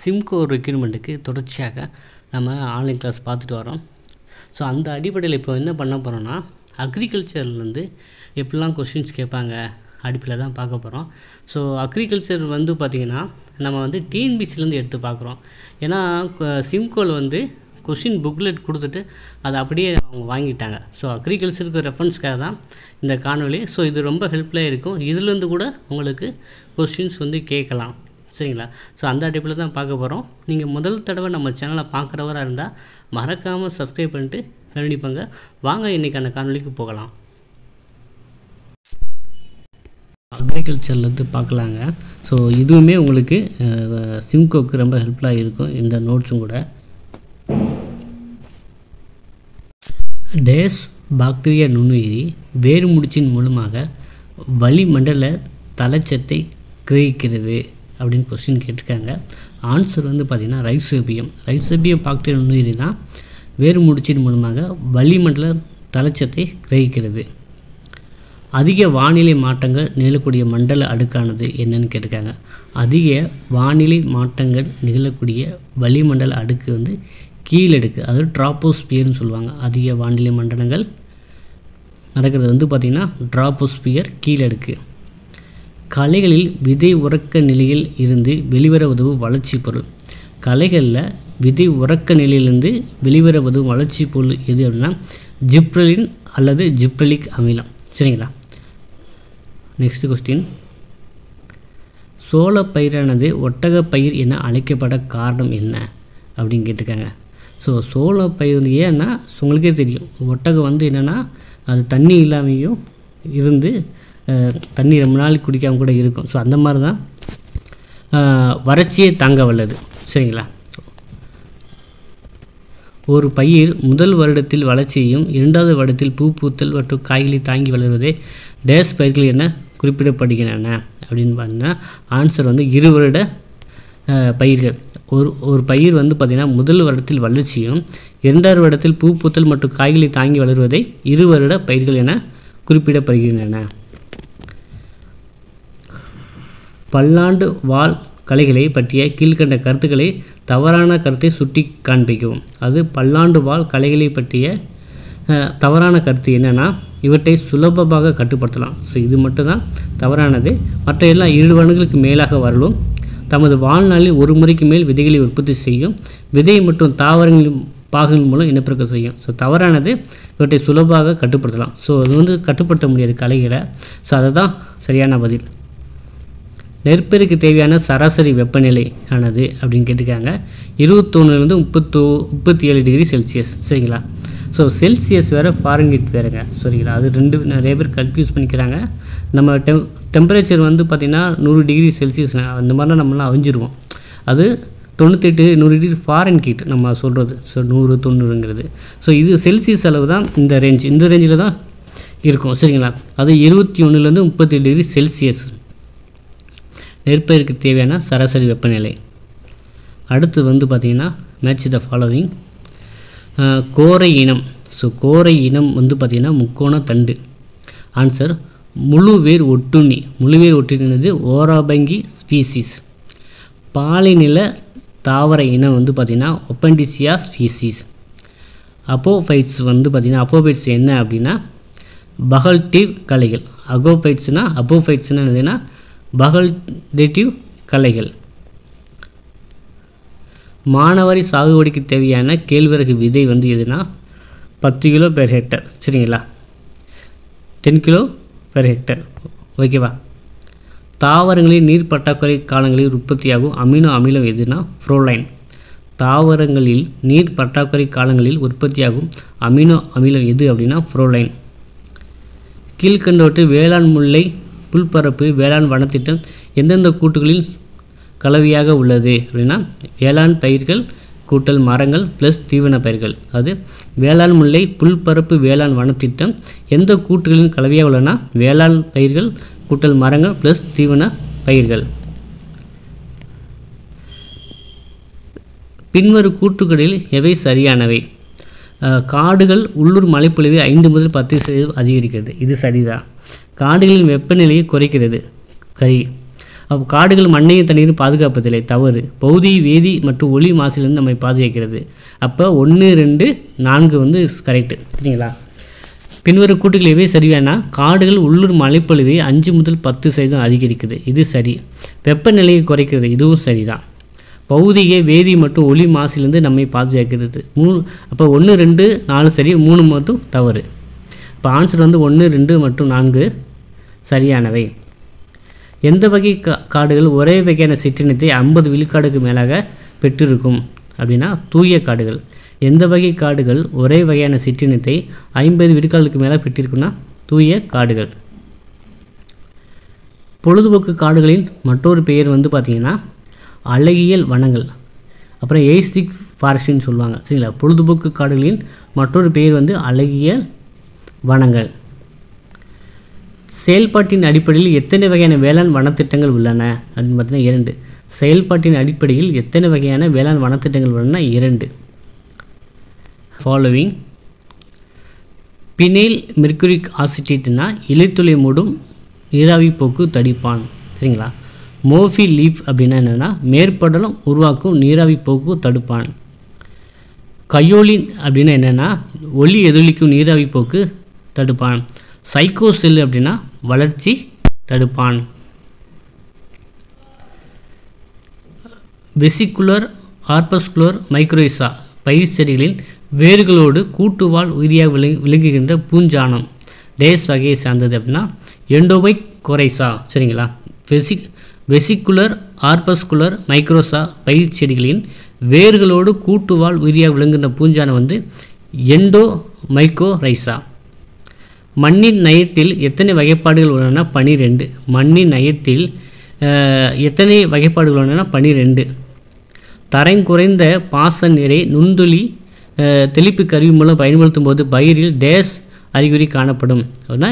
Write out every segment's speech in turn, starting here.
Simcoe ரெக்யூர்மெண்ட்டுக்கு தொடர்ச்சியாக நம்ம online class பார்த்துட்டு வரோம் ஸோ அந்த அடிப்படையில் இப்போ என்ன பண்ண போகிறோன்னா அக்ரிகல்ச்சர்லேருந்து எப்படிலாம் கொஷின்ஸ் கேட்பாங்க அடிப்பில் தான் பார்க்க போகிறோம் ஸோ அக்ரிகல்ச்சர் வந்து பார்த்திங்கன்னா நம்ம வந்து டிஎன்பிசிலேருந்து எடுத்து பார்க்குறோம். ஏன்னா சிம்கோவில் வந்து கொஷின் புக்லெட் கொடுத்துட்டு அதை அப்படியே அவங்க வாங்கிட்டாங்க. ஸோ அக்ரிகல்ச்சருக்கு ரெஃபரன்ஸ்க்காக தான் இந்த காணொலி ஸோ இது ரொம்ப ஹெல்ப்ஃபுல்லாக இருக்கும். இதுலேருந்து கூட உங்களுக்கு கொஷின்ஸ் வந்து கேட்கலாம். சரிங்களா? ஸோ அந்த அடிப்பில் தான் பார்க்க போகிறோம் நீங்கள் முதல் தடவை நம்ம சேனலை பார்க்குறவராக இருந்தால் மறக்காமல் சப்ஸ்கிரைப் பண்ணிட்டு கண்டிப்பாங்க வாங்க இன்றைக்கான காணொலிக்கு போகலாம். அக்ரிகல்ச்சர்லேருந்து பார்க்கலாங்க. ஸோ இதுவுமே உங்களுக்கு சிம்கோக்கு ரொம்ப ஹெல்ப்ஃபுல்லாக இருக்கும். இந்த நோட்ஸும் கூட. டேஸ் பாக்டீரியா நுண்ணுயிரி வேறு முடிச்சின் மூலமாக வளிமண்டல தலைச்சத்தை கிரகிக்கிறது. அப்படின்னு கொஸ்டின் கேட்டிருக்காங்க. ஆன்சர் வந்து பார்த்திங்கன்னா ரைசோபியம் ரைசோபியம் பாக்டீரியா நுண்ணுயிரி தான் வேறு முடிச்சின் மூலமாக வளிமண்டல தலைச்சத்தை கிரகிக்கிறது. அதிக வானிலை மாற்றங்கள் நிகழக்கூடிய மண்டல அடுக்கானது என்னன்னு கேட்டிருக்காங்க. அதிக வானிலை மாற்றங்கள் நிகழக்கூடிய வளிமண்டல அடுக்கு வந்து கீழடுக்கு அதாவது ட்ராப்போஸ்பியர்னு சொல்லுவாங்க. அதிக வானிலை மண்டலங்கள் நடக்கிறது வந்து பார்த்திங்கன்னா ட்ராப்போஸ்பியர் கீழடுக்கு. கலைகளில் விதை உறக்க நிலையில் இருந்து வெளிவர உதவும் வளர்ச்சி பொருள். கலைகளில் விதை உறக்க நிலையிலிருந்து வெளிவர உதவும் வளர்ச்சி பொருள் எது அப்படின்னா ஜிப்ரலின் அல்லது ஜிப்ரலிக் அமிலம். சரிங்களா? நெக்ஸ்ட் கொஸ்டின் சோள பயிரானது ஒட்டக பயிர் என அழைக்கப்பட காரணம் என்ன? அப்படின்னு கேட்டிருக்காங்க. ஸோ சோள பயிர் வந்து ஏன்னா உங்களுக்கே தெரியும். ஒட்டகம் வந்து என்னென்னா அது தண்ணி இல்லாமையும் இருந்து தண்ணி ரொம்ப நாளைக்கு குடிக்காமல் கூட இருக்கும். ஸோ அந்த மாதிரி தான் வறட்சியை தாங்க வல்லது. சரிங்களா? ஒரு பயிர் முதல் வருடத்தில் வளர்ச்சியையும் இரண்டாவது வருடத்தில் பூ பூத்தல் மற்றும் காய்களை தாங்கி வளர்வதே டேஸ் பயிர்கள் என குறிப்பிடப்படுகின்றன அப்படின்னு பார்த்தீங்கன்னா ஆன்சர் வந்து இரு வருட பயிர்கள். ஒரு ஒரு பயிர் வந்து பார்த்திங்கன்னா முதல் வருடத்தில் வளர்ச்சியும் இரண்டாவது வருடத்தில் பூ பூத்தல் மற்றும் காய்களை தாங்கி வளர்வதை இரு வருட பயிர்கள் என குறிப்பிடப்படுகின்றன. பல்லாண்டு வாழ் கலைகளை பற்றிய கீழ்கண்ட கருத்துக்களை தவறான கருத்தை சுட்டி காண்பிக்கவும் அது பல்லாண்டு வாழ் கலைகளை பற்றிய தவறான கருத்து என்னென்னா இவற்றை சுலபமாக கட்டுப்படுத்தலாம். ஸோ இது மட்டும்தான் தவறானது. மற்ற எல்லாம் ஏழு வருடங்களுக்கு மேலாக வரலும் தமது வாழ்நாளில் ஒரு முறைக்கு மேல் விதைகளை உற்பத்தி செய்யும் விதை மற்றும் தாவரங்களின் பாகங்கள் மூலம் இனப்பெருக்கம் செய்யும். ஸோ தவறானது இவற்றை சுலபமாக கட்டுப்படுத்தலாம். ஸோ அது வந்து கட்டுப்படுத்த முடியாது கலைகளை. ஸோ அதை தான் சரியான பதில். நெற்பயிருக்கு தேவையான சராசரி வெப்பநிலை ஆனது அப்படின்னு கேட்டிருக்காங்க. இருபத்தொன்னுலேருந்து முப்பத்தோ முப்பத்தி ஏழு டிகிரி செல்சியஸ். சரிங்களா? ஸோ செல்சியஸ் வேறு ஃபாரன்ஹீட் வேறுங்க. சரிங்களா? அது ரெண்டு நிறைய பேர் கன்ஃபியூஸ் பண்ணிக்கிறாங்க. நம்ம டெம் டெம்பரேச்சர் வந்து பார்த்திங்கன்னா நூறு டிகிரி செல்சியஸ் அந்த மாதிரிலாம் நம்மளாம் அவிஞ்சிருவோம் அது தொண்ணூத்தெட்டு நூறு டிகிரி ஃபாரின் கீட் நம்ம சொல்கிறது ஸோ நூறு தொண்ணூறுங்கிறது. ஸோ இது செல்சியஸ் அளவு தான் இந்த ரேஞ்ச் இந்த ரேஞ்சில் தான் இருக்கும். சரிங்களா? அது இருபத்தி ஒன்றுலேருந்து முப்பத்தி டிகிரி செல்சியஸ். நெற்பயிருக்கு தேவையான சராசரி வெப்பநிலை. அடுத்து வந்து பார்த்திங்கன்னா மேட்ச் த ஃபாலோவிங் கோரை இனம். ஸோ கோரை இனம் வந்து பார்த்திங்கன்னா முக்கோண தண்டு. ஆன்சர் முழுவேர் ஒட்டுண்ணி. முழுவேர் ஒட்டுண்ணினது ஓராபங்கி ஸ்பீசிஸ் பாலைநில தாவர இனம் வந்து பார்த்திங்கன்னா ஒப்பண்டிசியா ஸ்பீசிஸ் அப்போஃபைட்ஸ் வந்து பார்த்திங்கன்னா அப்போஃபைட்ஸ் என்ன அப்படின்னா பகல்டிவ் கலைகள். அகோஃபைட்ஸ்னால் அப்போஃபைட்ஸ்னால் என்னதுன்னா பகல்டேட்டிவ் கலைகள். மானவாரி சாகுபடிக்கு தேவையான கேழ்வரகு விதை வந்து எதுனா பத்து கிலோ பெர் ஹெக்டர் சரிங்களா? டென் கிலோ பெர் ஹெக்டர் ஓகேவா தாவரங்களில் நீர் பற்றாக்குறை காலங்களில் உற்பத்தியாகும் அமினோ அமிலம் எதுனா ஃப்ரோலைன் தாவரங்களில் நீர் பற்றாக்குறை காலங்களில் உற்பத்தியாகும் அமினோ அமிலம் எது அப்படின்னா ஃப்ரோலைன் கீழ்கண்டவற்றை வேளாண் முல்லை புல்பரப்பு வேளாண் வனத்திட்டம் எந்தெந்த கூட்டுகளில் கலவையாக உள்ளது அப்படின்னா வேளாண் பயிர்கள் கூட்டல் மரங்கள் ப்ளஸ் தீவன பயிர்கள். அது வேளாண் முல்லை புல்பரப்பு வேளாண் வனத்திட்டம் எந்த கூட்டுகளின் கலவையாக உள்ளனா வேளாண் பயிர்கள் கூட்டல் மரங்கள் ப்ளஸ் தீவன பயிர்கள். பின்வரும் கூட்டுகளில் எவை சரியானவை? காடுகள் உள்ளூர் மழைப்பொழிவை ஐந்து முதல் பத்து சதவீதம் அதிகரிக்கிறது. இது சரிதான். காடுகளின் வெப்பநிலையை குறைக்கிறது. சரி. அப்போ காடுகள் மண்ணையும் தண்ணீரும் பாதுகாப்பதில்லை. தவறு. பௌதி வேதி மற்றும் ஒளி மாசிலிருந்து நம்மை பாதுகாக்கிறது. அப்போ ஒன்று ரெண்டு நான்கு வந்து கரெக்டு சரிங்களா பின்வரும் கூட்டுகள் எவை? சரியானா காடுகள் உள்ளூர் மழைப்பொழிவை அஞ்சு முதல் பத்து சதவீதம் அதிகரிக்குது இது சரி. வெப்பநிலையை குறைக்கிறது. இதுவும் சரிதான். பௌதிக வேதி மற்றும் ஒளி மாசிலிருந்து நம்மை பாதுகாக்கிறது. மூணு அப்போ ஒன்று ரெண்டு நாலு சரி மூணு மட்டும் தவறு. இப்போ ஆன்சர் வந்து ஒன்று ரெண்டு மற்றும் நான்கு சரியானவை. எந்த வகை கா காடுகள் ஒரே வகையான சிற்றினத்தை ஐம்பது விழுக்காடுக்கு மேலாக பெற்றிருக்கும்? அப்படின்னா தூய காடுகள். எந்த வகை காடுகள் ஒரே வகையான சிற்றினத்தை ஐம்பது விழுக்காடுக்கு மேலே பெற்றிருக்குன்னா தூய காடுகள். பொழுதுபோக்கு காடுகளின் மற்றொரு பெயர் வந்து பார்த்திங்கன்னா அழகியல் வனங்கள். அப்புறம் ஏஸ்டிக் ஃபாரஸ்ட்னு சொல்லுவாங்க. சரிங்களா? பொழுதுபோக்கு காடுகளின் மற்றொரு பெயர் வந்து அழகியல் வனங்கள். செயல்பாட்டின் அடிப்படையில் எத்தனை வகையான வேளாண் வனத்திட்டங்கள் உள்ளன? அப்படின்னு பார்த்தீங்கன்னா இரண்டு. செயல்பாட்டின் அடிப்படையில் எத்தனை வகையான வேளாண் வனத்திட்டங்கள் உள்ளன? இரண்டு. ஃபாலோவிங் பினைல் மெர்குரிக் ஆசிட்டேட்னா இலைத்துளை மூடும் நீராவி போக்கு தடிப்பான். சரிங்களா? மோஃபி லீஃப் அப்படின்னா என்னென்னா மேற்படலம் உருவாக்கும் நீராவி போக்கு தடுப்பான். கையோலின் அப்படின்னா என்னென்னா ஒளி எதிரொலிக்கும் நீராவி போக்கு தடுப்பான். சைக்கோசெல் அப்படின்னா வளர்ச்சி தடுப்பான். வெசிகுலர் ஆர்பஸ்குலர் மைக்ரோயிசா பயிர் செடிகளின் வேர்களோடு கூட்டுவாழ் உயிரியாக விளை விளங்குகின்ற பூஞ்சானம் டேஸ் வகையை சார்ந்தது அப்படின்னா எண்டோமைக் கொரைசா. சரிங்களா? வெசி வெசிகுலர் ஆர்பஸ்குலர் மைக்ரோசா பயிர் செடிகளின் வேர்களோடு கூட்டுவால் உயிரியாக விளங்குகின்ற பூஞ்சானம் வந்து எண்டோ மைக்கோரைசா மண்ணின் நயத்தில் எத்தனை வகைப்பாடுகள் உள்ளன? பனிரெண்டு. மண்ணின் நயத்தில் எத்தனை வகைப்பாடுகள் உள்ளன? பனிரெண்டு. தரம் குறைந்த பாச நிறை நுண்துளி தெளிப்பு கருவி மூலம் பயன்படுத்தும் போது பயிரில் டேஸ் அறிகுறி காணப்படும். அப்படின்னா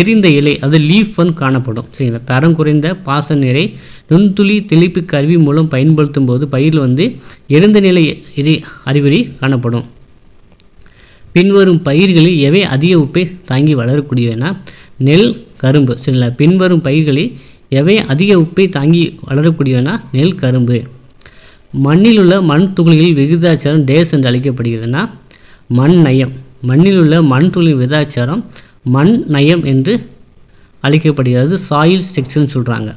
எரிந்த இலை அது லீஃப் ஒன் காணப்படும். சரிங்களா? தரம் குறைந்த பாச நிறை நுண்துளி தெளிப்பு கருவி மூலம் பயன்படுத்தும் போது பயிரில் வந்து எரிந்த நிலை எரி அறிகுறி காணப்படும். பின்வரும் பயிர்களில் எவை அதிக உப்பை தாங்கி வளரக்கூடியவைனா நெல் கரும்பு. சரிங்களா பின்வரும் பயிர்களில் எவை அதிக உப்பை தாங்கி வளரக்கூடியவைனா நெல் கரும்பு. மண்ணில் உள்ள மண் துகள்களில் விகிதாச்சாரம் டேஸ் என்று அழைக்கப்படுகிறதுனா மண் நயம். மண்ணில் உள்ள மண் துகளின் விகிதாச்சாரம் மண் நயம் என்று அழைக்கப்படுகிறது. சாயில் செக்ஷன் சொல்கிறாங்க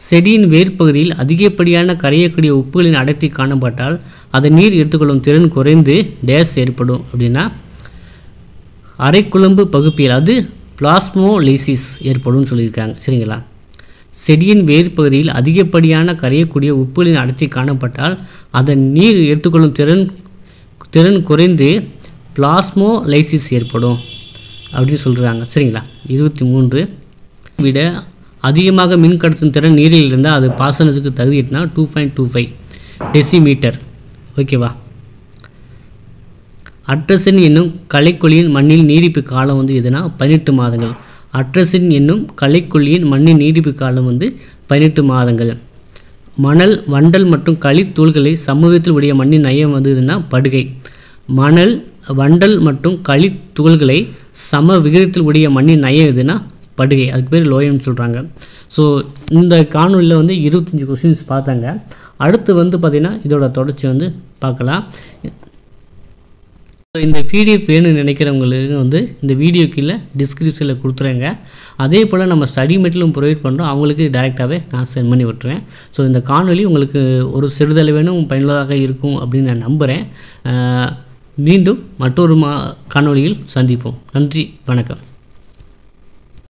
செடியின் வேர்ப்பகுதியில் அதிகப்படியான கரையக்கூடிய உப்புகளின் அடர்த்தி காணப்பட்டால் அதை நீர் எடுத்துக்கொள்ளும் திறன் குறைந்து டேஸ் ஏற்படும் அப்படின்னா அரைக்குழம்பு பகுப்பியல் அது பிளாஸ்மோலிசிஸ் ஏற்படும் சொல்லியிருக்காங்க. சரிங்களா? செடியின் வேர்ப்பகுதியில் அதிகப்படியான கரையக்கூடிய உப்புகளின் அடர்த்தி காணப்பட்டால் அதன் நீர் எடுத்துக்கொள்ளும் திறன் திறன் குறைந்து பிளாஸ்மோலைசிஸ் ஏற்படும் அப்படின்னு சொல்கிறாங்க சரிங்களா? இருபத்தி மூன்று விட அதிகமாக மின் கடத்தும் திறன் நீரில் இருந்தால் அது பாசனத்துக்கு தகுதிட்டுனா two point two five decimetre ஓகேவா அட்ரசன் என்னும் களைக்கொல்லியின் மண்ணில் நீடிப்பு காலம் வந்து எதுனா பதினெட்டு மாதங்கள். அட்ரசன் என்னும் கலைக்கொல்லியின் மண்ணின் நீடிப்பு காலம் வந்து பதினெட்டு மாதங்கள். மணல் வண்டல் மற்றும் களித்தூள்களை சமூகத்தில் உடைய மண்ணின் நயம் வந்து எதுனா படுகை. மணல் வண்டல் மற்றும் களித்துகள்களை சம விகிதத்தில் உடைய மண்ணின் நயம் எதுனா படுகை அதுக்கு பேர் லோயம்னு சொல்கிறாங்க ஸோ இந்த காணொலியில் வந்து இருபத்தஞ்சி கொஸ்டின்ஸ் பார்த்தாங்க. அடுத்து வந்து பார்த்திங்கன்னா இதோட தொடர்ச்சி வந்து பார்க்கலாம். இந்த பிடிஎஃப் வேணும்னு நினைக்கிறவங்களுக்கு வந்து இந்த வீடியோ கீழே டிஸ்கிரிப்ஷனில் கொடுத்துருங்க. அதே போல் நம்ம ஸ்டடி மெட்டீரியலும் ப்ரொவைட் பண்ணுறோம் அவங்களுக்கு டேரெக்டாகவே நான் சென்ட் பண்ணி விட்டுருவேன். ஸோ இந்த காணொலி உங்களுக்கு ஒரு சிறிதளவேனும் பயனுள்ளதாக இருக்கும் அப்படின்னு நான் நம்புகிறேன் மீண்டும் மற்றொரு மா காணொலியில் சந்திப்போம். நன்றி வணக்கம்.